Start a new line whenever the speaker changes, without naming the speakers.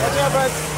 É minha voz.